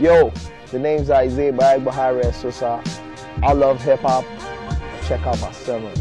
Yo, the name's Isaiah Bagbahari Sosa. I love hip hop. Check out my sermon.